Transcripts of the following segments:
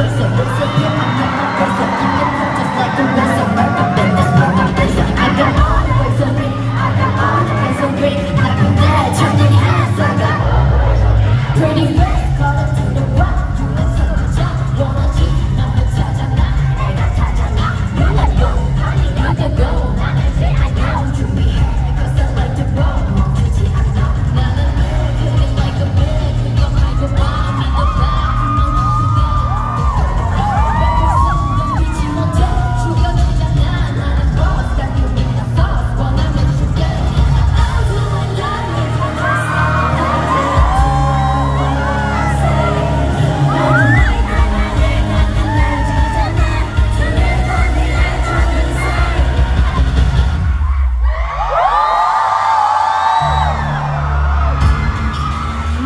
Professor.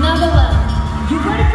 Another level. You ready